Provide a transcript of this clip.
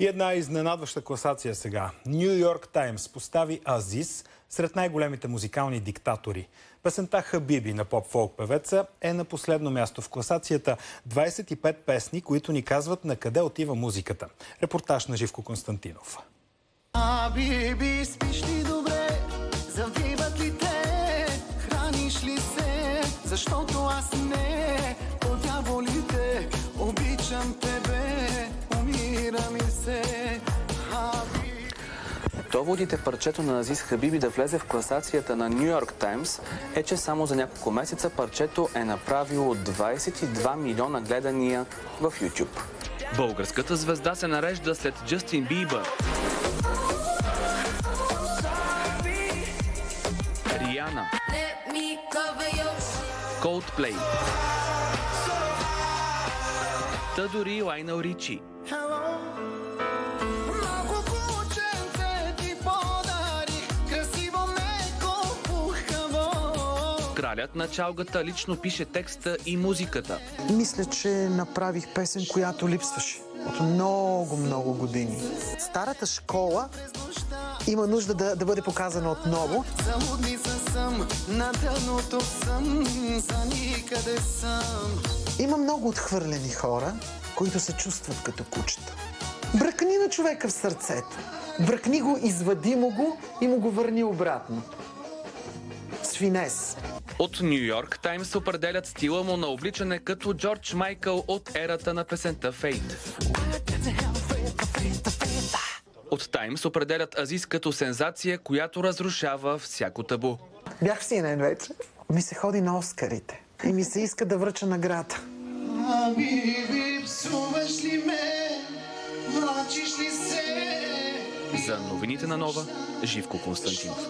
И една изненадваща класация сега. Нью Йорк Таймс постави Азис сред най-големите музикални диктатори. Песента Хабиби на поп-фолк певеца е на последно място в класацията 25 песни, които ни казват на къде отива музиката. Репортаж на Живко Константинов. Хабиби, спиш ли добре? Завиват ли те? Храниш ли се? Защото аз не от дяволите обичам тебе, умира ми се. Доводите парчето на Азис Хабиби да влезе в класацията на Нью Йорк Таймс е, че само за няколко месеца парчето е направило 22 милиона гледания в YouTube. Българската звезда се нарежда след Джастин Бибър. Риана. Coldplay. Та дори Лайнел Ричи. Кралят на чалгата лично пише текста и музиката. Мисля, че направих песен, която липсваше от много, много години. Старата школа има нужда да, да бъде показана отново. Залудница съм, на дъното съм, за никъде съм. Има много отхвърлени хора, които се чувстват като кучета. Бръкни на човека в сърцето. Бръкни го, извади му го и му го върни обратно. С финес. От Нью Йорк Таймс определят стила му на обличане като Джордж Майкъл от ерата на песента Фейт. От Таймс определят Азис като сензация, която разрушава всяко табу. Бях синен вече. Ми се ходи на Оскарите. И ми се иска да връча награда. Хаbibi, псуваш ли ме? Влачиш ли се? За новините на Нова, Живко Константинов.